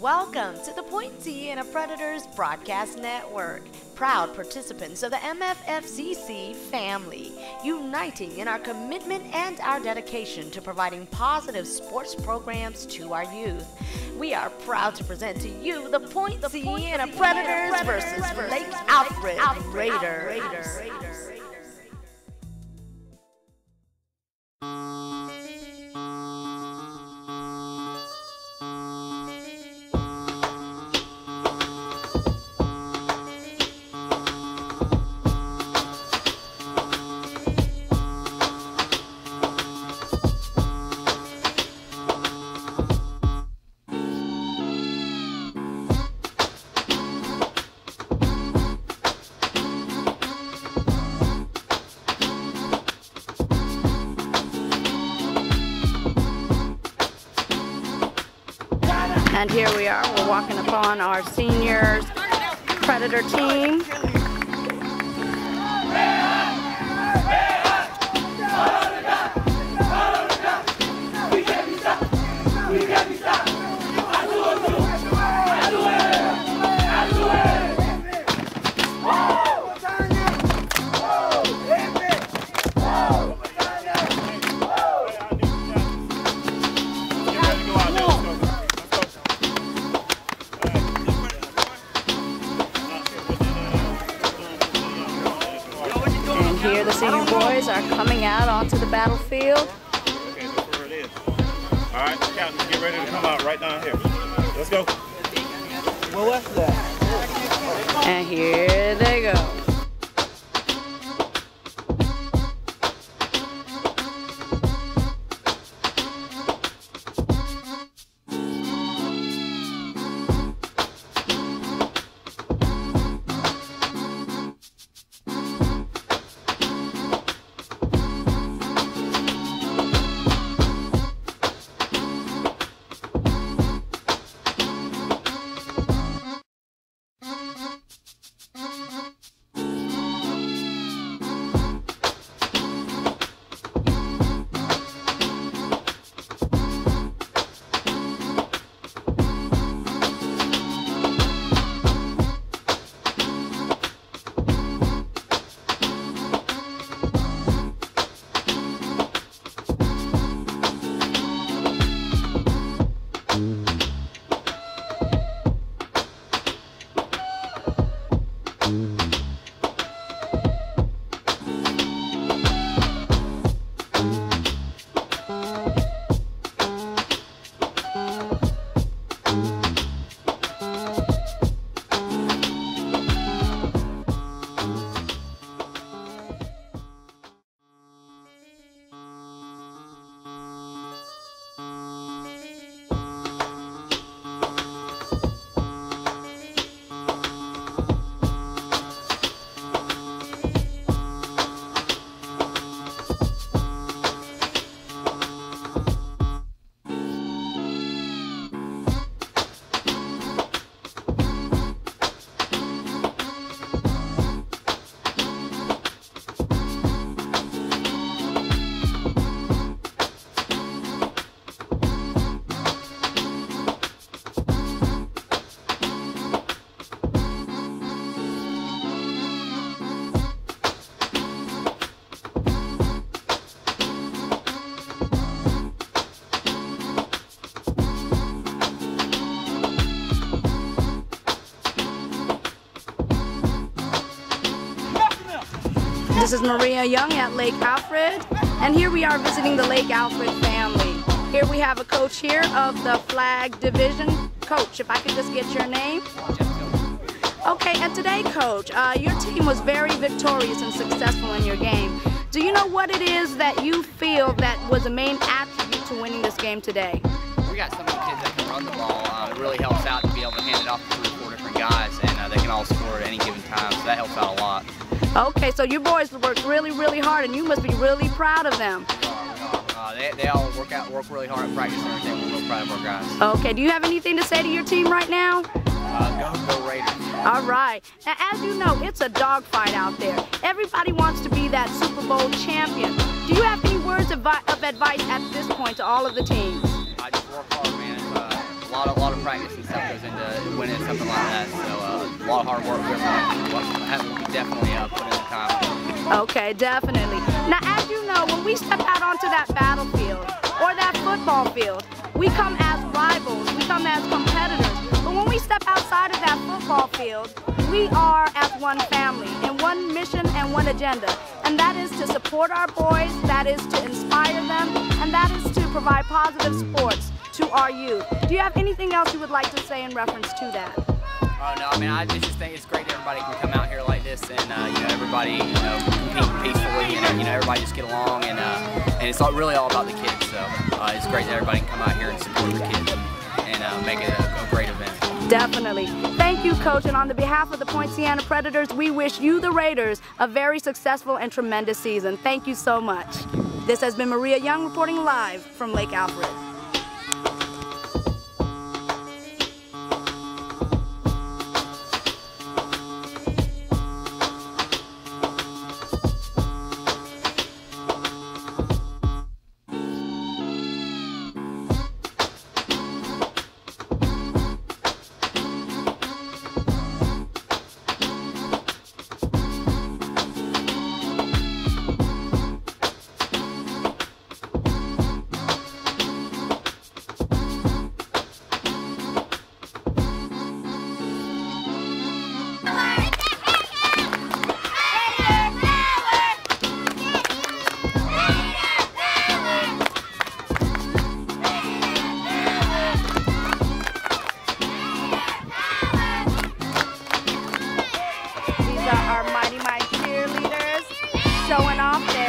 Welcome to the Poinciana Predators Broadcast Network, proud participants of the MFFCC family, uniting in our commitment and our dedication to providing positive sports programs to our youth. We are proud to present to you the Point T and a Predators versus Lake Alfred Raiders. And here we are, we're walking upon our seniors Predator team. And are coming out onto the battlefield. Okay, that's where it is. All right, Captain, get ready to come out right down here. Let's go. Well, what's that? And here they go. This is Maria Young at Lake Alfred, and here we are visiting the Lake Alfred family. Here we have a coach here of the flag division. Coach, if I could just get your name. Okay, and today, Coach, uh, your team was very victorious and successful in your game. Do you know what it is that you feel that was the main attribute to winning this game today? We got so many kids that can run the ball. Uh, it really helps out to be able to hand it off to three or four different guys, and uh, they can all score at any given time, so that helps out a lot. Okay, so you boys worked really, really hard, and you must be really proud of them. Uh, they, they all work out, work really hard at practice and everything. We're real proud of our guys. Okay, do you have anything to say to your team right now? Uh, go, go Raiders. All right. Now, as you know, it's a dogfight out there. Everybody wants to be that Super Bowl champion. Do you have any words of, of advice at this point to all of the teams? I just work hard, man. Uh, a lot, of, a lot of practice and stuff goes into winning something like that. So uh, a lot of hard work goes on. That will definitely uh, put in the time. Okay, definitely. Now, as you know, when we step out onto that battlefield or that football field, we come as rivals, we come as competitors. But when we step outside of that football field, we are as one family and one mission and one agenda. And that is to support our boys, that is to inspire them, and that is to provide positive sports to our youth. Do you have anything else you would like to say in reference to that? Oh no, I mean I just think it's great that everybody can come out here like this and uh, you know everybody you know compete peacefully and you know everybody just get along and uh, and it's all, really all about the kids. So uh, it's great that everybody can come out here and support the kids and, and uh, make it a, a great event. Definitely. Thank you, Coach. And on the behalf of the Poinciana Predators, we wish you, the Raiders, a very successful and tremendous season. Thank you so much. This has been Maria Young reporting live from Lake Alfred. Showing off their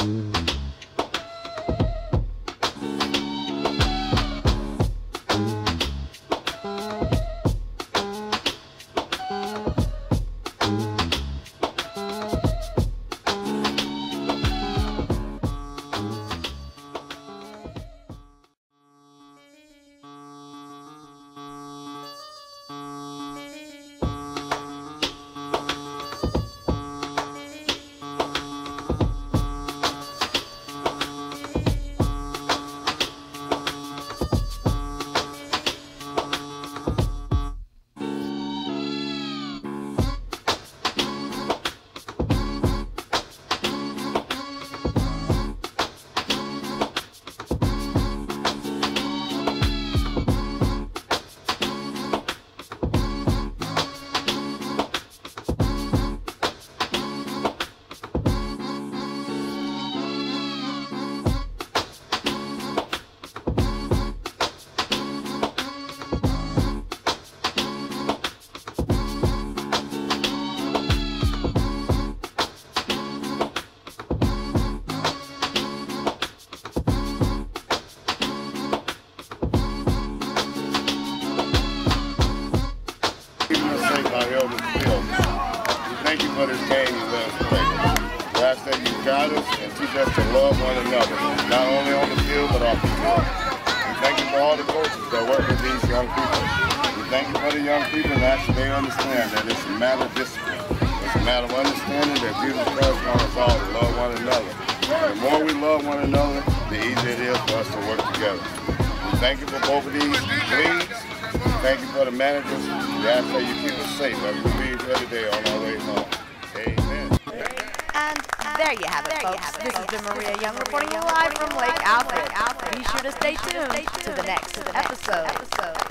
Keeping teach us to love one another, not only on the field but off the field. We thank you for all the coaches that work with these young people. We thank you for the young people that they understand that it's a matter of discipline. It's a matter of understanding that Jesus Christ wants us all to love one another. The more we love one another, the easier it is for us to work together. We thank you for both of these. We thank you for the managers. We ask that you keep us safe as we leave here today on our way home. There you have it, folks. This has been Maria Young reporting live from Lake Alfred. Be sure to stay tuned to the next episode